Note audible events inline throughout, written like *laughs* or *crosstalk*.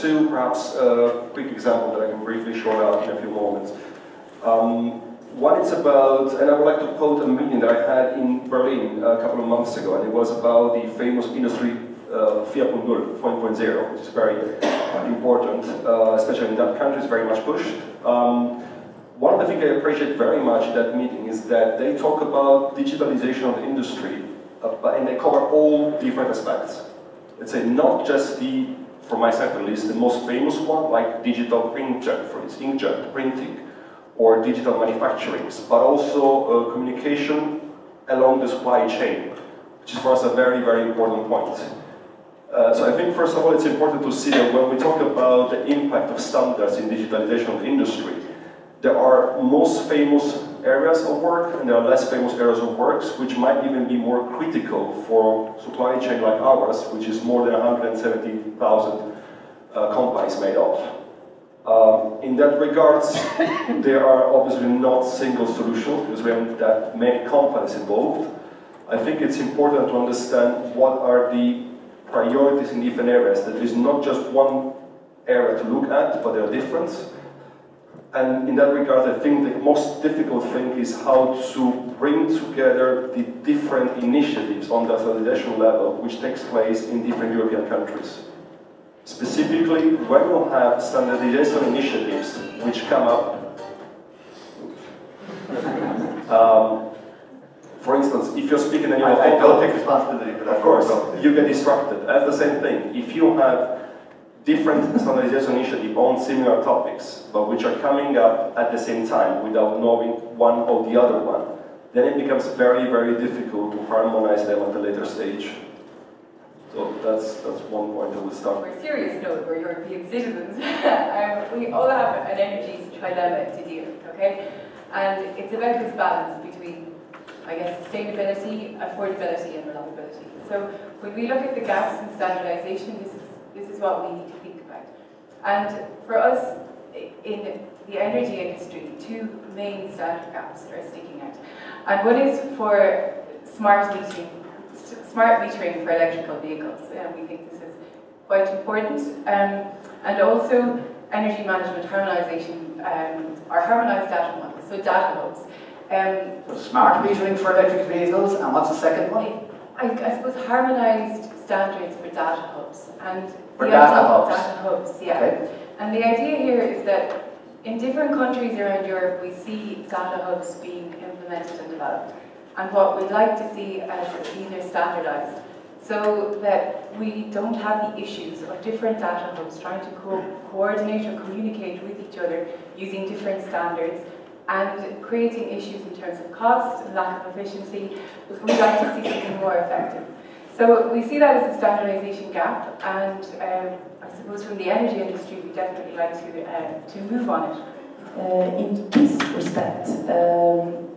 two perhaps uh, quick examples that I can briefly show out in a few moments. Um, one is about, and I would like to quote a meeting that I had in Berlin a couple of months ago, and it was about the famous industry uh, 4.0, 4.0, which is very important, uh, especially in that country, it's very much pushed. Um, one of the things I appreciate very much in that meeting is that they talk about digitalization of the industry, uh, and they cover all different aspects. Let's say not just the, for my at least, the most famous one, like digital inkjet, for instance, inkjet printing, or digital manufacturing, but also uh, communication along the supply chain, which is for us a very, very important point. Uh, so I think, first of all, it's important to see that when we talk about the impact of standards in digitalization of industry, there are most famous areas of work and there are less famous areas of works which might even be more critical for supply chain like ours, which is more than 170,000 uh, companies made of. Um, in that regards, *laughs* there are obviously not single solutions because we have that many companies involved. I think it's important to understand what are the priorities in different areas. That there is not just one area to look at, but there are different. And in that regard, I think the most difficult thing is how to bring together the different initiatives on the standardization level, which takes place in different European countries. Specifically, when you have standardization initiatives which come up, *laughs* um, for instance, if you're speaking and you're I, I don't take responsibility for that. Of course, you get distracted. That's the same thing, if you have different standardization initiatives on similar topics, but which are coming up at the same time without knowing one or the other one, then it becomes very, very difficult to harmonize them at a later stage. So that's that's one point I would start. A serious note, we're European citizens. *laughs* um, we all have an energy trilemma to deal with, okay? And it's about this balance between, I guess, sustainability, affordability, and reliability. So when we look at the gaps in standardization, this is what we need to think about. And for us, in the energy industry, two main standard gaps are sticking out. And one is for smart metering, smart metering for electrical vehicles. And we think this is quite important. Um, and also energy management harmonization, um, or harmonized data models, so data hubs. Um, so smart metering for electric vehicles, and what's the second one? I, I suppose harmonized standards for data hubs. And for data hubs? Data hubs, yeah. Okay. And the idea here is that in different countries around Europe, we see data hubs being implemented and developed. And what we'd like to see as either standardized, so that we don't have the issues of different data hubs trying to co coordinate or communicate with each other using different standards and creating issues in terms of cost, lack of efficiency, but we'd like to see something more effective. So we see that as a standardization gap, and um, I suppose from the energy industry, we definitely like to, uh, to move on it. Uh, in this respect, um,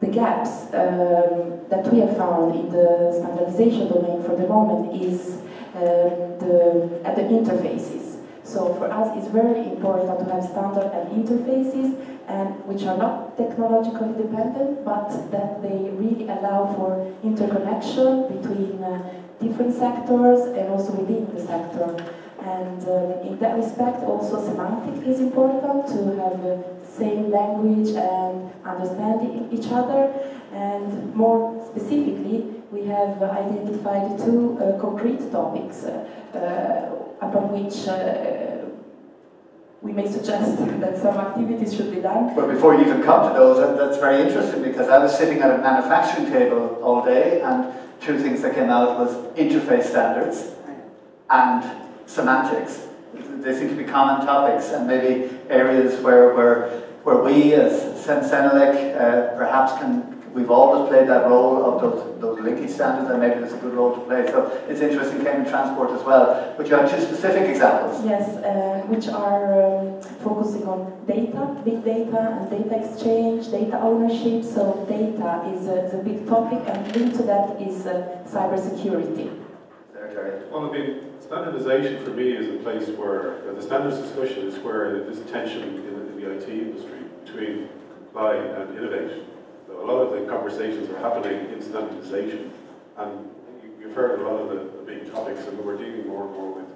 the gaps um, that we have found in the standardization domain for the moment is um, the, at the interfaces. So for us, it's very important to have standard and interfaces and which are not technologically dependent, but that they really allow for interconnection between uh, different sectors and also within the sector. And um, in that respect, also semantic is important to have the same language and understanding each other. And more specifically, we have identified two uh, concrete topics uh, uh upon which uh, we may suggest that some activities should be done. But before you even come to those, that's very interesting because I was sitting at a manufacturing table all day and two things that came out was interface standards and semantics. They seem to be common topics and maybe areas where, where, where we as CENELEC uh, perhaps can we've always played that role of those, those linkage standards and maybe there's a good role to play. So it's interesting came in transport as well. But you have two specific examples. Yes, uh, which are um, focusing on data, big data and data exchange, data ownership. So data is a, is big topic and linked to that is uh, cybersecurity. Well, I mean, standardization for me is a place where uh, the standards discussion is where there's tension in, in the IT industry between comply and innovation a lot of the conversations are happening in standardization. And you've heard a lot of the, the big topics, and we're dealing more and more with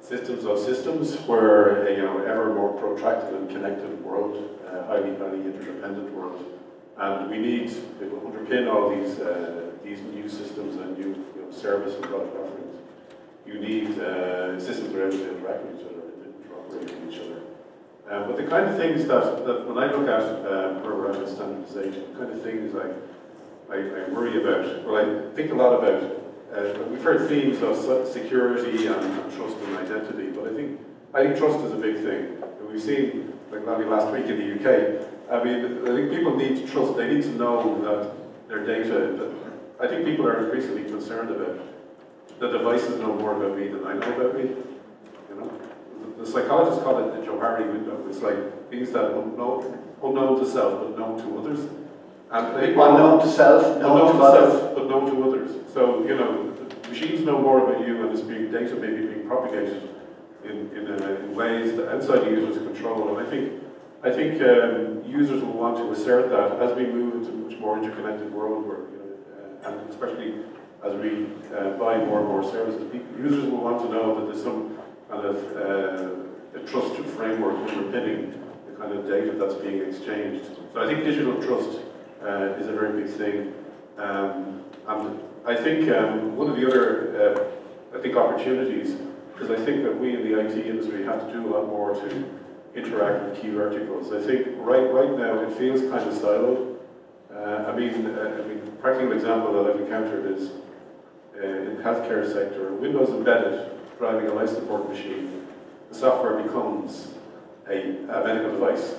systems of systems, where a you know ever more protracted and connected world, uh, highly highly interdependent world, and we need to underpin all these uh, these new systems and new you know, service and product offerings. You need uh, systems that are able to interact with each other, and interoperate with each other. Um, but the kind of things that, that when I look at we're at with standardization, the kind of things I, I, I worry about, well, I think a lot about uh, we've heard themes of security and, and, trust and identity, but I think I think trust is a big thing. And we've seen, like last week in the UK, I mean, I think people need to trust. They need to know that their data. I think people are increasingly concerned about the devices know more about me than I know about me. You know, the, psychologists call it the Johari window. It's like things that are unknown, unknown to self but known to others. And they unknown to self, known unknown to, to others. self, but known to others. So you know, machines know more about you, and this being data may be being propagated in in, uh, in ways that outside the user's control. And I think I think um, users will want to assert that as we move into a much more interconnected world, where you know, uh, and especially as we uh, buy more and more services, users will want to know that there's some kind of uh, a trusted framework underpinning the kind of data that's being exchanged. So I think digital trust uh, is a very big thing. Um, and I think um, one of the other, uh, I think, opportunities, because I think that we in the IT industry have to do a lot more to interact with key verticals. I think right right now it feels kind of siloed. Uh, I mean, uh, I mean, practical example that I've encountered is uh, in the healthcare sector, Windows embedded driving a life support machine, the software becomes a, a medical device.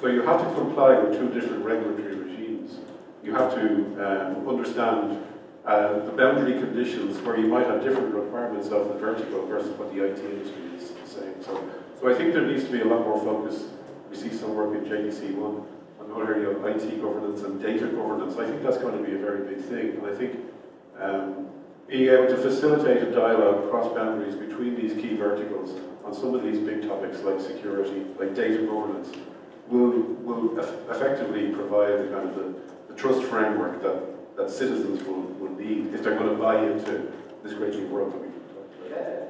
So you have to comply with two different regulatory regimes. You have to um, understand uh, the boundary conditions where you might have different requirements of the vertical versus what the IT industry is saying. So, so I think there needs to be a lot more focus. We see some work in JTC1 on the area of IT governance and data governance. I think that's going to be a very big thing. And I think um, being able to facilitate a dialogue across boundaries between these key verticals on some of these big topics like security, like data governance, will, will effectively provide the kind of the, the trust framework that, that citizens will, will need if they're going to buy into this great new world that we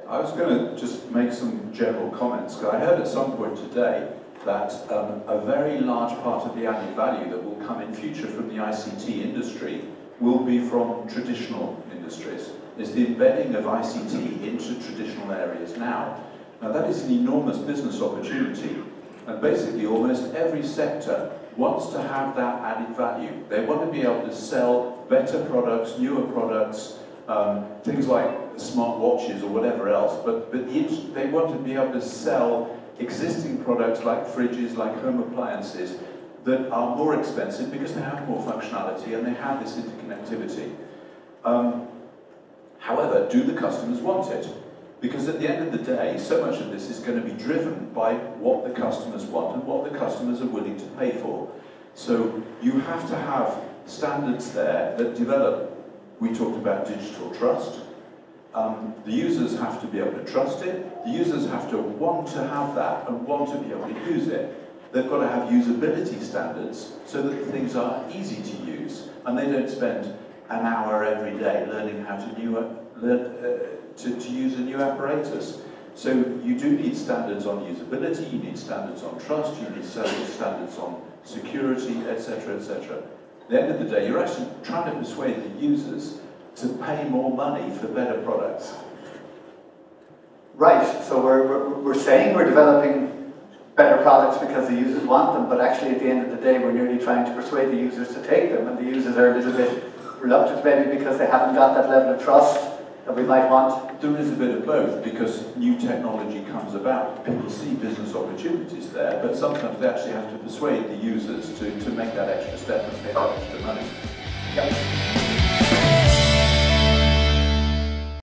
I was going to just make some general comments. I heard at some point today that um, a very large part of the added value that will come in future from the ICT industry will be from traditional industries. It's the embedding of ICT into traditional areas now. Now that is an enormous business opportunity and basically almost every sector wants to have that added value. They want to be able to sell better products, newer products, um, things like smart watches or whatever else, but, but they want to be able to sell existing products like fridges, like home appliances, that are more expensive because they have more functionality and they have this interconnectivity. Um, however, do the customers want it? Because at the end of the day, so much of this is going to be driven by what the customers want and what the customers are willing to pay for. So you have to have standards there that develop. We talked about digital trust. Um, the users have to be able to trust it. The users have to want to have that and want to be able to use it. They've got to have usability standards so that things are easy to use and they don't spend an hour every day learning how to, new, learn, uh, to, to use a new apparatus. So you do need standards on usability, you need standards on trust, you need standards on security, etc., etc. At the end of the day, you're actually trying to persuade the users to pay more money for better products. Right, so we're, we're, we're saying we're developing better products because the users want them, but actually at the end of the day we're nearly trying to persuade the users to take them, and the users are a little bit reluctant maybe because they haven't got that level of trust that we might want. There is a bit of both because new technology comes about. People see business opportunities there, but sometimes they actually have to persuade the users to, to make that extra step and pay that extra money. Yep.